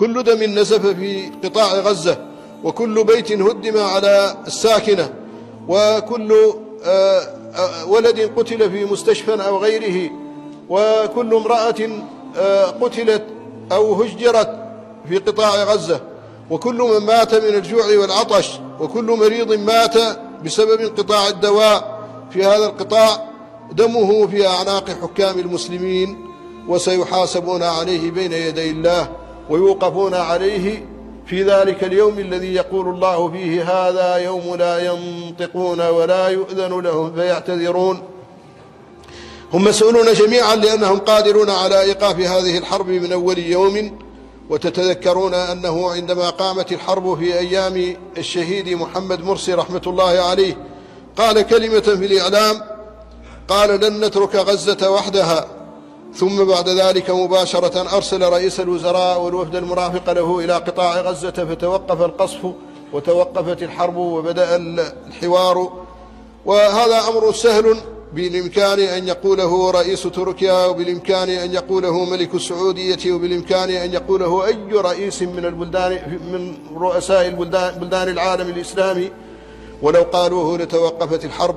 كل دم نزف في قطاع غزة وكل بيت هدم على الساكنة وكل آه، آه، ولد قتل في مستشفى أو غيره وكل امرأة آه، قتلت أو هجرت في قطاع غزة وكل من مات من الجوع والعطش وكل مريض مات بسبب انقطاع الدواء في هذا القطاع دمه في أعناق حكام المسلمين وسيحاسبون عليه بين يدي الله. ويوقفون عليه في ذلك اليوم الذي يقول الله فيه هذا يوم لا ينطقون ولا يؤذن لهم فيعتذرون. هم مسؤولون جميعا لأنهم قادرون على إيقاف هذه الحرب من أول يوم وتتذكرون أنه عندما قامت الحرب في أيام الشهيد محمد مرسي رحمة الله عليه قال كلمة في الإعلام قال لن نترك غزة وحدها. ثم بعد ذلك مباشرة أرسل رئيس الوزراء والوفد المرافق له إلى قطاع غزة فتوقف القصف وتوقفت الحرب وبدأ الحوار. وهذا أمر سهل بالإمكان أن يقوله رئيس تركيا وبالإمكان أن يقوله ملك السعودية وبالإمكان أن يقوله أي رئيس من البلدان من رؤساء البلدان بلدان العالم الإسلامي. ولو قالوه لتوقفت الحرب.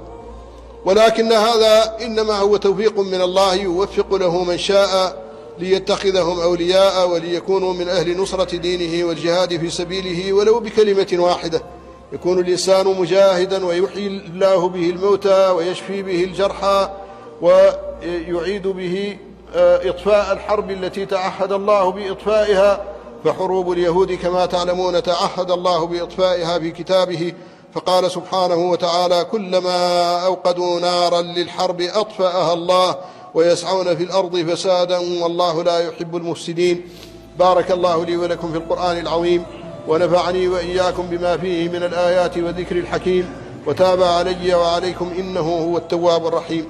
ولكن هذا إنما هو توفيق من الله يوفق له من شاء ليتخذهم أولياء وليكونوا من أهل نصرة دينه والجهاد في سبيله ولو بكلمة واحدة. يكون الإنسان مجاهدا ويحيي الله به الموتى ويشفي به الجرحى ويعيد به آه، إطفاء الحرب التي تعهد الله بإطفائها. فحروب اليهود كما تعلمون تعهد الله بإطفائها في كتابه. فقال سبحانه وتعالى كلما أوقدوا نارا للحرب أطفأها الله ويسعون في الأرض فسادا والله لا يحب المفسدين. بارك الله لي ولكم في القرآن العظيم ونفعني وإياكم بما فيه من الآيات والذكر الحكيم وتاب علي وعليكم إنه هو التواب الرحيم.